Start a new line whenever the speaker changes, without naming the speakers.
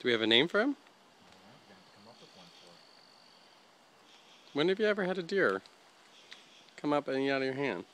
Do we have a name for him? When have you ever had a deer come up and eat out of your hand?